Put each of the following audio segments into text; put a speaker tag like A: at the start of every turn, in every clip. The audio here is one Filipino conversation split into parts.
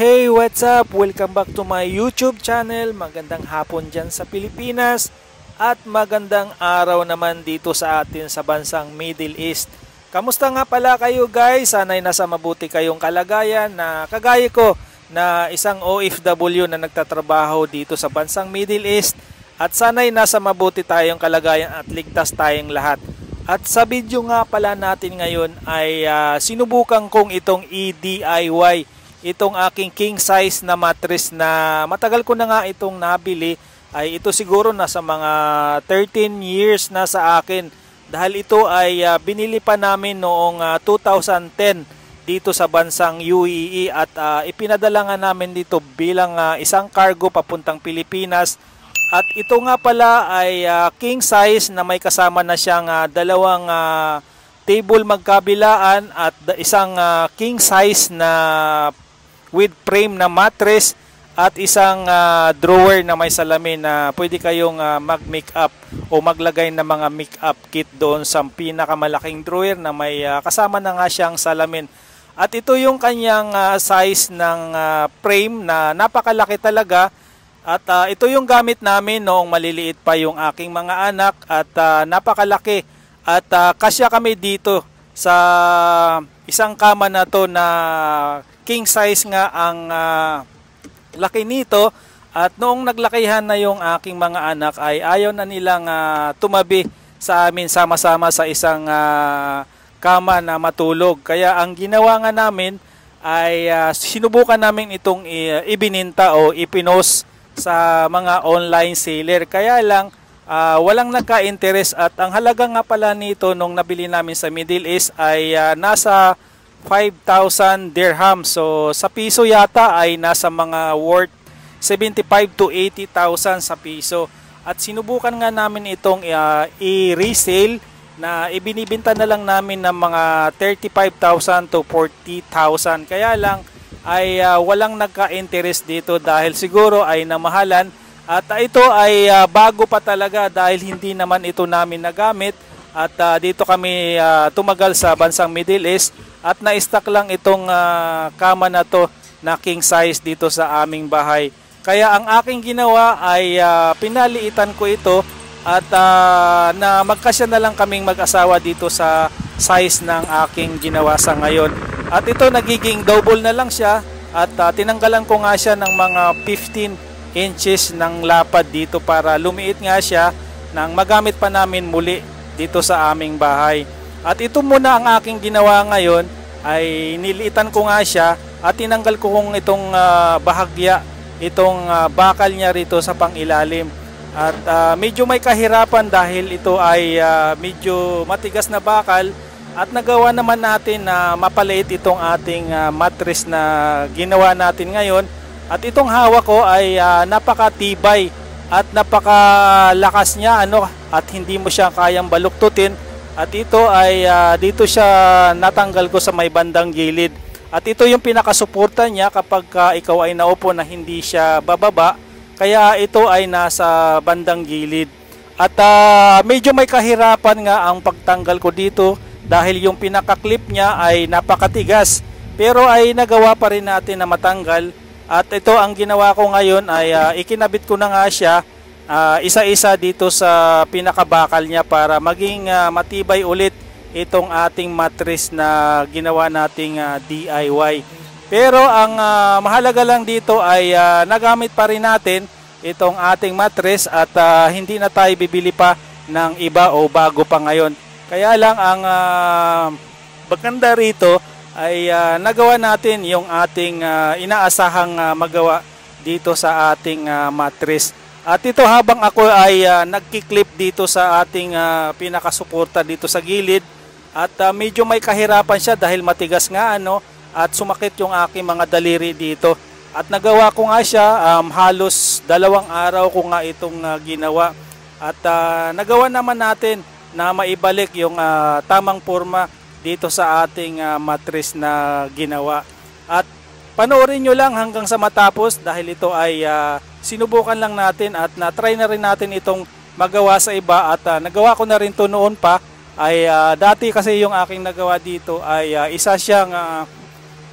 A: Hey, what's up? Welcome back to my YouTube channel. Magandang hapon dyan sa Pilipinas at magandang araw naman dito sa atin sa bansang Middle East. Kamusta nga pala kayo guys? Sana'y nasa mabuti kayong kalagayan na kagaya ko na isang OFW na nagtatrabaho dito sa bansang Middle East at sana'y nasa mabuti tayong kalagayan at ligtas tayong lahat. At sa video nga pala natin ngayon ay uh, sinubukan kong itong EDIY itong aking king size na mattress na matagal ko na nga itong nabili ay ito siguro nasa mga 13 years na sa akin. Dahil ito ay uh, binili pa namin noong uh, ah, 2010 dito sa bansang UAE at uh, ipinadala nga namin dito bilang uh, isang cargo papuntang Pilipinas. At ito nga pala ay uh, king size na may kasama na siyang uh, dalawang uh, table magkabilaan at isang uh, king size na with frame na mattress at isang uh, drawer na may salamin na pwede kayong uh, mag-make up o maglagay ng mga make up kit doon sa pinakamalaking drawer na may uh, kasama na nga siyang salamin. At ito yung kanyang uh, size ng uh, frame na napakalaki talaga at uh, ito yung gamit namin noong maliliit pa yung aking mga anak at uh, napakalaki at uh, kasya kami dito sa isang kama na to na king size nga ang uh, laki nito at noong naglakihan na yung aking mga anak ay ayaw na nilang uh, tumabi sa amin sama-sama sa isang uh, kama na matulog. Kaya ang ginawa nga namin ay uh, sinubukan namin itong uh, ibininta o ipinos sa mga online seller. Kaya lang uh, walang nagka-interest at ang halaga nga pala nito nung nabili namin sa Middle East ay uh, nasa 5,000 dirham. So sa piso yata ay nasa mga worth 75 to 80,000 sa piso. At sinubukan nga namin itong uh, i-resale na ibinibinta na lang namin ng mga 35,000 to 40,000. Kaya lang ay uh, walang nagka-interest dito dahil siguro ay namahalan at uh, ito ay uh, bago pa talaga dahil hindi naman ito namin nagamit at uh, dito kami uh, tumagal sa bansang Middle East at na-stock lang itong uh, kama na to na king size dito sa aming bahay. Kaya ang aking ginawa ay uh, pinaliitan ko ito at uh, na magkasya na lang kaming mag-asawa dito sa size ng aking ginawa sa ngayon. At ito nagiging double na lang siya at uh, tinanggalan ko nga siya ng mga 15 inches ng lapad dito para lumiit nga siya nang magamit pa namin muli dito sa aming bahay. At ito muna ang aking ginawa ngayon ay niliitan ko nga siya at tinanggal ko kung itong uh, bahagya, itong uh, bakal niya rito sa pangilalim. At uh, medyo may kahirapan dahil ito ay uh, medyo matigas na bakal at nagawa naman natin na mapaliit itong ating uh, mattress na ginawa natin ngayon. At itong hawak ko ay uh, napakatibay at napakalakas niya ano at hindi mo siya kayang baluktutin. At ito ay uh, dito siya natanggal ko sa may bandang gilid. At ito yung pinakasuporta niya kapag uh, ikaw ay naupo na hindi siya bababa. Kaya ito ay nasa bandang gilid. At uh, medyo may kahirapan nga ang pagtanggal ko dito dahil yung pinaka-clip niya ay napakatigas. Pero ay nagawa pa rin natin na matanggal at ito ang ginawa ko ngayon ay uh, ikinabit ko na nga siya uh, isa-isa dito sa pinakabakal niya para maging uh, matibay ulit itong ating mattress na ginawa nating uh, DIY. Pero ang uh, mahalaga lang dito ay uh, nagamit pa rin natin itong ating mattress at uh, hindi na tayo bibili pa ng iba o bago pa ngayon. Kaya lang ang uh, maganda rito ay uh, nagawa natin yung ating uh, inaasahang uh, magawa dito sa ating uh, mattress. At ito habang ako ay uh, nagki-clip dito sa ating uh, pinakasuporta dito sa gilid at uh, medyo may kahirapan siya dahil matigas nga ano at sumakit yung aking mga daliri dito. At nagawa ko nga siya um, halos dalawang araw ko nga itong uh, ginawa. At uh, nagawa naman natin na maibalik yung uh, tamang forma dito sa ating uh, mattress na ginawa. At panoorin nyo lang hanggang sa matapos dahil ito ay uh, sinubukan lang natin at na-try na rin natin itong magawa sa iba at uh, nagawa ko na rin to noon pa ay uh, dati kasi yung aking nagawa dito ay uh, isa siyang uh,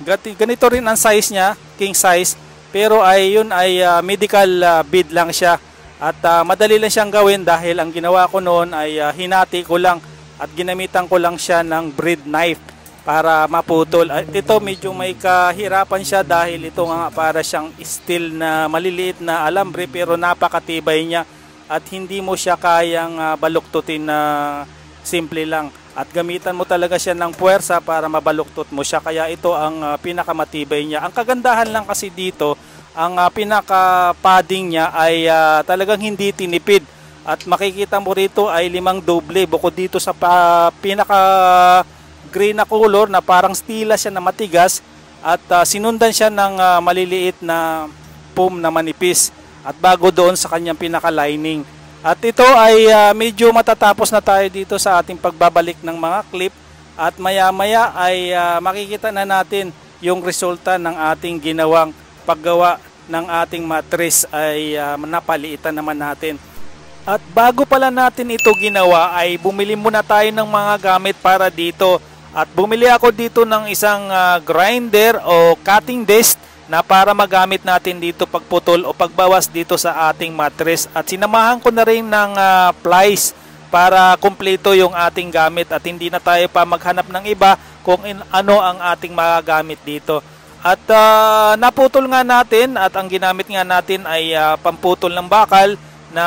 A: Ganito rin ang size niya, king size. Pero ay yun ay uh, medical uh, bid lang siya. At uh, madali lang siyang gawin dahil ang ginawa ko noon ay uh, hinati ko lang at ginamitan ko lang siya ng bread knife para maputol. At ito medyo may kahirapan siya dahil ito nga para siyang steel na maliliit na alambre pero napakatibay niya at hindi mo siya kayang uh, baluktutin na simple lang. At gamitan mo talaga siya ng puwersa para mabaluktot mo siya. Kaya ito ang uh, pinakamatibay niya. Ang kagandahan lang kasi dito, ang uh, pinaka-padding niya ay uh, talagang hindi tinipid. At makikita mo rito ay limang doble bukod dito sa pa, pinaka green na color na parang stila siya na matigas at uh, sinundan siya ng uh, maliliit na foam na manipis at bago doon sa kanyang pinaka-lining. At ito ay uh, medyo matatapos na tayo dito sa ating pagbabalik ng mga clip at maya-maya ay uh, makikita na natin yung resulta ng ating ginawang paggawa ng ating mattress ay uh, napaliitan naman natin. At bago pala natin ito ginawa ay bumili muna tayo ng mga gamit para dito at bumili ako dito ng isang uh, grinder o cutting disc na para magamit natin dito pagputol o pagbawas dito sa ating mattress. At sinamahan ko na rin ng uh, plies para kumpleto yung ating gamit at hindi na tayo pa maghanap ng iba kung in, ano ang ating magagamit dito. At uh, naputol nga natin at ang ginamit nga natin ay uh, pamputol ng bakal na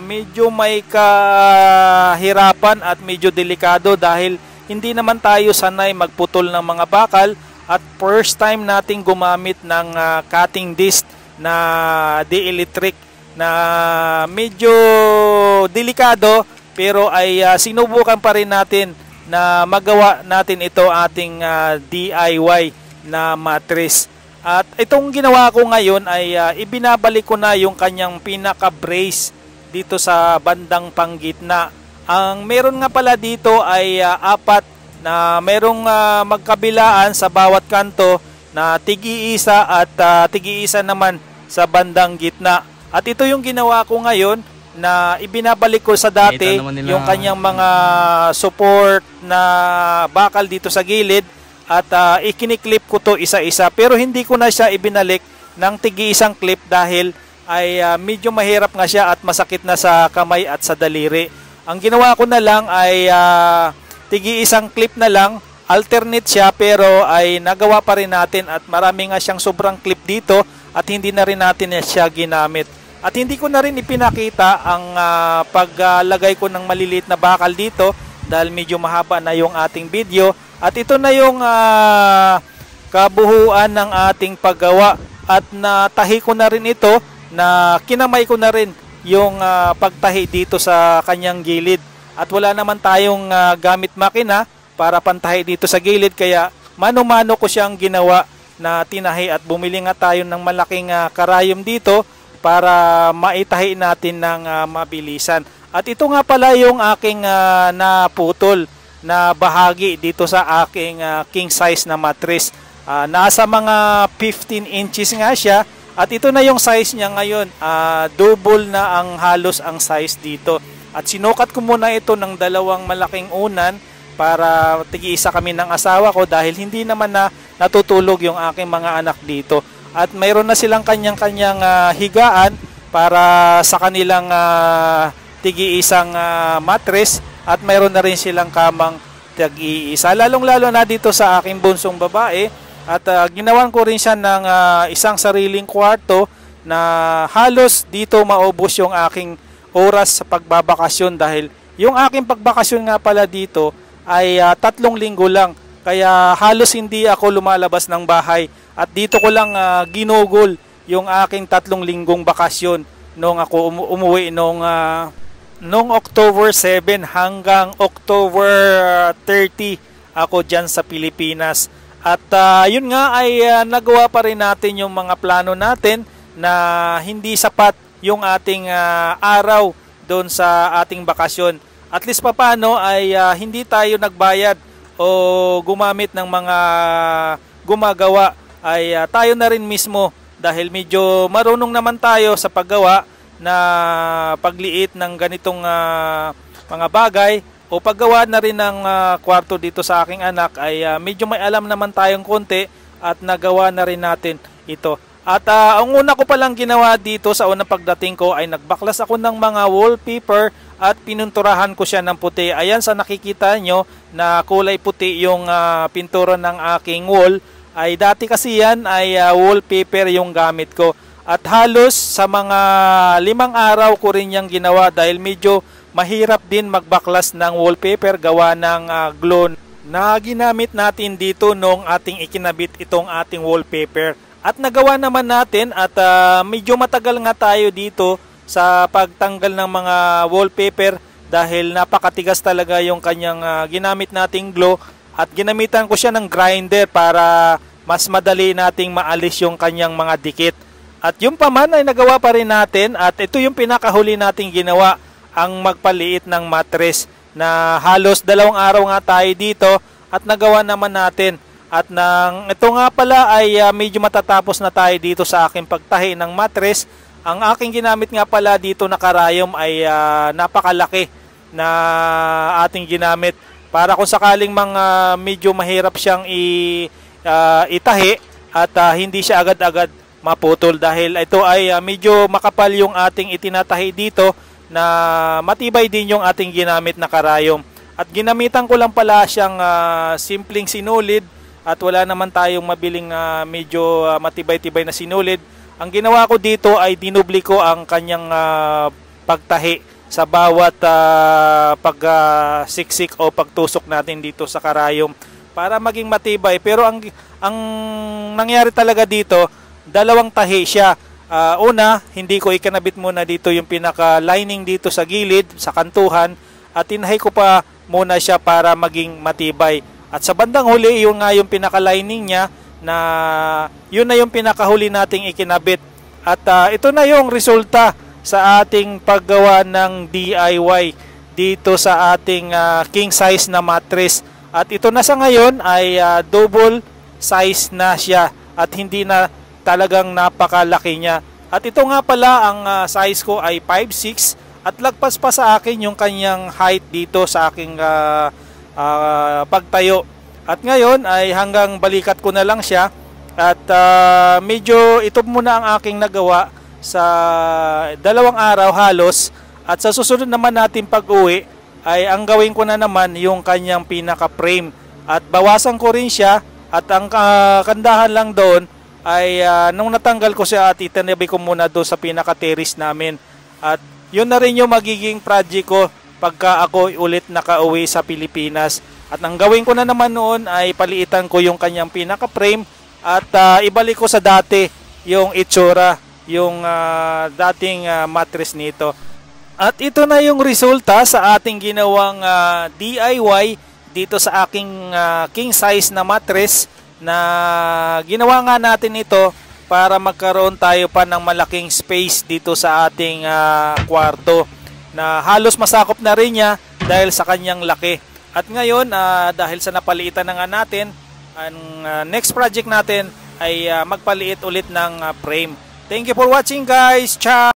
A: medyo may kahirapan at medyo delikado dahil hindi naman tayo sanay magputol ng mga bakal at first time nating gumamit ng uh, cutting disc na di-electric na medyo delikado pero ay uh, sinubukan pa rin natin na magawa natin ito ating uh, ah, DIY na mattress. At itong ginawa ko ngayon ay uh, ibinabalik ko na yung kanyang pinaka brace dito sa bandang panggitna. Ang meron nga pala dito ay uh, apat na merong uh, magkabilaan sa bawat kanto na tigi-isa at uh, tigi-isa naman sa bandang gitna. At ito yung ginawa ko ngayon na ibinabalik ko sa dati yung kanyang mga support na bakal dito sa gilid at uh, ikiniklip ko to isa-isa pero hindi ko na siya ibinalik ng tigi-isang clip dahil ay uh, medyo mahirap nga siya at masakit na sa kamay at sa daliri. Ang ginawa ko na lang ay uh, tigi isang clip na lang, alternate siya pero ay nagawa pa rin natin at marami nga siyang sobrang clip dito at hindi na rin natin siya ginamit. At hindi ko na rin ipinakita ang uh, paglagay ko ng maliliit na bakal dito dahil medyo mahaba na yung ating video. At ito na yung uh, kabuhuan ng ating paggawa at natahi ko na rin ito na kinamay ko na rin yung uh, pagtahi dito sa kanyang gilid. At wala naman tayong uh, gamit makina para pantahi dito sa gilid kaya mano-mano ko siyang ginawa na tinahi at bumili nga tayo ng malaking uh, karayom dito para maitahi natin ng uh, mabilisan. At ito nga pala yung aking uh, naputol na bahagi dito sa aking uh, king size na mattress. Uh, nasa mga 15 inches nga siya at ito na yung size niya ngayon. Uh, double na ang halos ang size dito. At sinukat ko muna ito ng dalawang malaking unan para tigi-isa kami ng asawa ko dahil hindi naman na natutulog yung aking mga anak dito. At mayroon na silang kanyang-kanyang uh, higaan para sa kanilang uh, tigi-isang uh, mattress at mayroon na rin silang kamang tagi-isa. Lalong-lalo na dito sa aking bunsong babae at uh, ginawan ko rin siya ng uh, isang sariling kwarto na halos dito maubos yung aking oras sa pagbabakasyon dahil yung aking pagbakasyon nga pala dito ay uh, tatlong linggo lang. Kaya halos hindi ako lumalabas ng bahay at dito ko lang uh, ginugol yung aking tatlong linggong bakasyon nung ako umu- umuwi nung uh, nung October 7 hanggang October 30 ako diyan sa Pilipinas. At uh, yun nga ay uh, nagawa pa rin natin yung mga plano natin na hindi sapat yung ating uh, araw doon sa ating bakasyon. At least pa paano ay uh, hindi tayo nagbayad o gumamit ng mga gumagawa ay uh, tayo na rin mismo dahil medyo marunong naman tayo sa paggawa na pagliit ng ganitong uh, mga bagay o paggawa na rin ng uh, kwarto dito sa aking anak ay uh, medyo may alam naman tayong konti at nagawa na rin natin ito. At uh, ang una ko palang ginawa dito sa unang pagdating ko ay nagbaklas ako ng mga wallpaper at pinunturahan ko siya ng puti. Ayan sa nakikita nyo na kulay puti yung uh, pintura ng aking wall. Ay dati kasi yan ay uh, wallpaper yung gamit ko. At halos sa mga limang araw ko rin yung ginawa dahil medyo mahirap din magbaklas ng wallpaper gawa ng uh, glue na ginamit natin dito nung ating ikinabit itong ating wallpaper. At nagawa naman natin at uh, medyo matagal nga tayo dito sa pagtanggal ng mga wallpaper dahil napakatigas talaga yung kanyang uh, ginamit nating glue at ginamitan ko siya ng grinder para mas madali nating maalis yung kanyang mga dikit. At yung paman ay nagawa pa rin natin at ito yung pinakahuli nating ginawa ang magpaliit ng mattress na halos dalawang araw nga tayo dito at nagawa naman natin. At nang ito nga pala ay uh, medyo matatapos na tayo dito sa aking pagtahi ng mattress ang aking ginamit nga pala dito na karayom ay uh, napakalaki na ating ginamit. Para kung sakaling mga medyo mahirap siyang i, uh, itahi at uh, hindi siya agad-agad maputol dahil ito ay uh, medyo makapal yung ating itinatahi dito na matibay din yung ating ginamit na karayom. At ginamitan ko lang pala siyang uh, simpleng sinulid at wala naman tayong mabiling uh, medyo uh, matibay-tibay na sinulid. Ang ginawa ko dito ay dinubli ko ang kanyang uh, pagtahi sa bawat uh, pagsiksik uh, o pagtusok natin dito sa karayom para maging matibay. Pero ang, ang nangyari talaga dito, dalawang tahi siya Uh, una, hindi ko ikanabit muna dito yung pinaka-lining dito sa gilid, sa kantuhan, at tinahay ko pa muna siya para maging matibay. At sa bandang huli, yun nga yung pinaka-lining niya na yun na yung pinakahuli nating ikinabit. At uh, ito na yung resulta sa ating paggawa ng DIY dito sa ating uh, king size na mattress. At ito na sa ngayon ay uh, double size na siya at hindi na talagang napakalaki niya. At ito nga pala ang uh, size ko ay 5'6 at lagpas pa sa akin yung kanyang height dito sa aking uh, uh, pagtayo. At ngayon ay hanggang balikat ko na lang siya. At uh, medyo ito muna ang aking nagawa sa dalawang araw halos. At sa susunod naman natin pag-uwi ay ang gawin ko na naman yung kanyang pinaka frame at bawasan ko rin siya. At ang uh, kandahan lang doon ay uh, nung natanggal ko siya at itinabi ko muna doon sa pinaka-terrace namin. At yun na rin yung magiging project ko pagka ako ulit nakauwi sa Pilipinas. At ang gawin ko na naman noon ay paliitan ko yung kanyang pinaka-frame at uh, ibalik ko sa dati yung itsura, yung uh, dating uh, mattress nito. At ito na yung resulta sa ating ginawang uh, DIY dito sa aking uh, king size na mattress na ginawa nga natin ito para magkaroon tayo pa ng malaking space dito sa ating uh, kwarto na halos masakop na rin niya dahil sa kanyang laki. At ngayon, uh, dahil sa napaliitan na nga natin, ang uh, next project natin ay uh, magpaliit ulit ng uh, frame. Thank you for watching guys. Ciao!